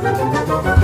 Música